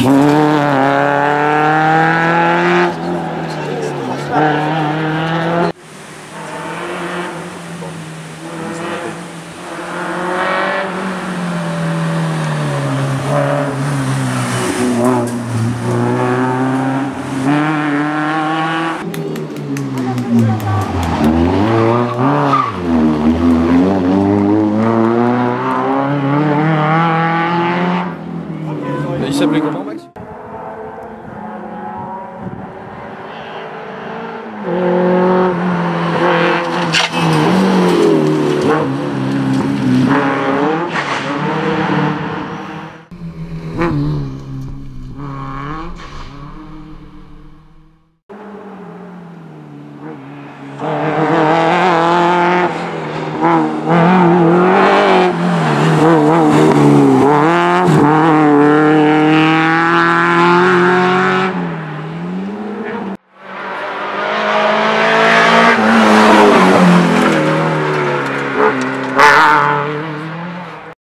Mm-hmm. Il s'appelait comment Max? Thank